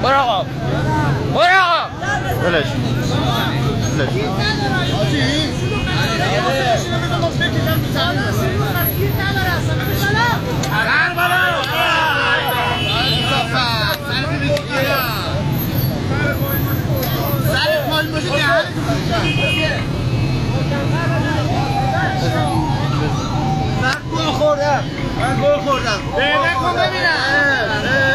뭐라고? 뭐라고? 그래. 그래. پای باشی من گل خوردم. من گل خوردم. کن ببینم.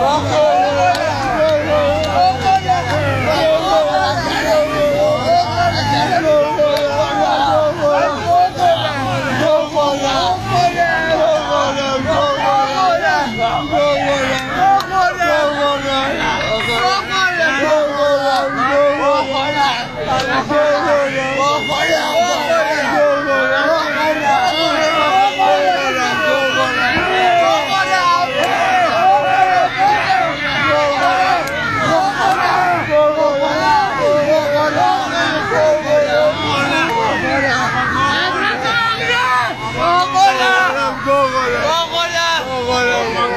Welcome. What